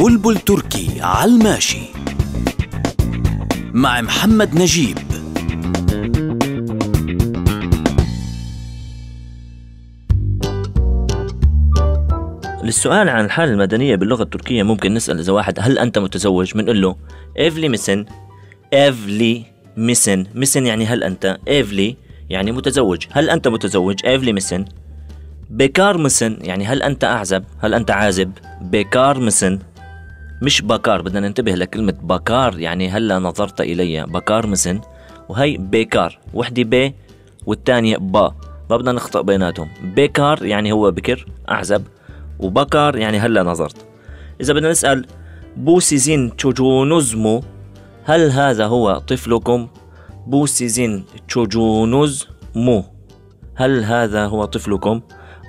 بلبل تركي على الماشي. مع محمد نجيب. للسؤال عن الحالة المدنية باللغة التركية ممكن نسأل إذا واحد هل أنت متزوج؟ بنقول له evli misin evli misin misin يعني هل أنت؟ evli يعني متزوج. هل أنت متزوج؟ evli misin bekar mısın يعني هل أنت أعزب؟ هل أنت عازب؟ bekar mısın مش bakar بدنا ننتبه لكلمة bakar يعني هلا نظرت إلي. bakar mısın وهي bekar وحدة ب والثانية با ما بدنا نخطأ بيناتهم. bekar يعني هو bekar أعزب. و bakar يعني هلا نظرت. إذا بدنا نسأل bu sizin çocuğunuz mu هل هذا هو طفلكم؟ bu sizin çocuğunuz mu هل هذا هو طفلكم؟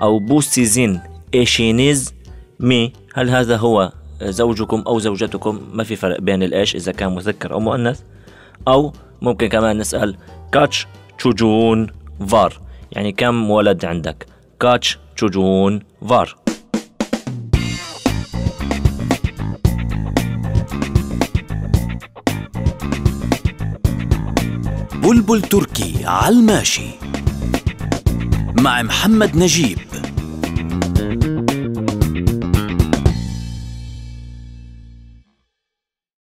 أو bu sizin eşiniz mi هل هذا هو زوجكم أو زوجتكم ما في فرق بين ال eş إذا كان مذكر أو مؤنث. أو ممكن كمان نسأل kaç çocuğun var. يعني كم ولد عندك؟ kaç çocuğun var. بلبل تركي على الماشي مع محمد نجيب.